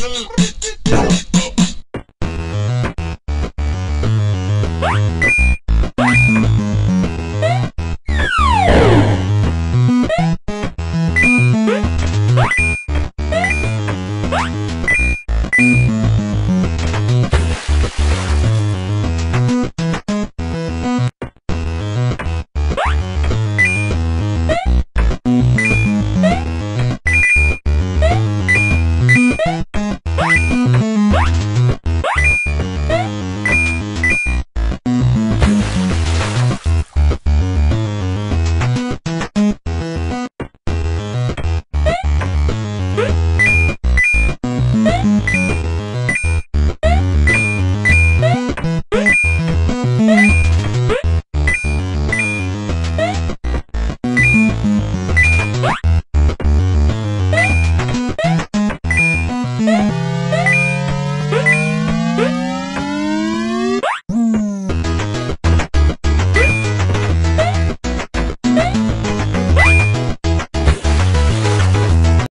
Mm-hmm.